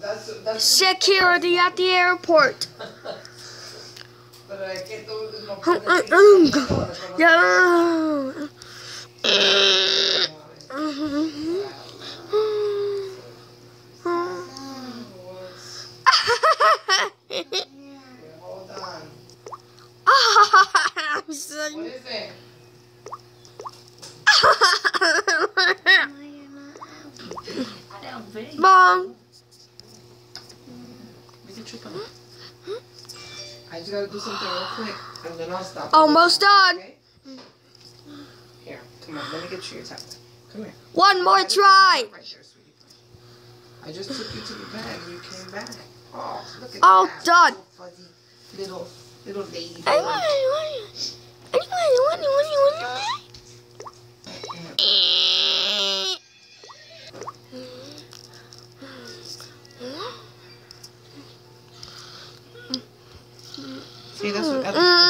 That's, that's Security at the airport. Pero es que tú no Mm, puedes decir que no, eso no- Yeah. Hold on. I'm What it? I just gotta do something real quick, and then I'll stop. Almost done. Okay? Here, come on, let me get you your tablet. Come here. One more try. Right there, sweetie. I just took you to the bag and you came back. Oh, look at All that. done. Little fuzzy, little, little lady. See, that's what.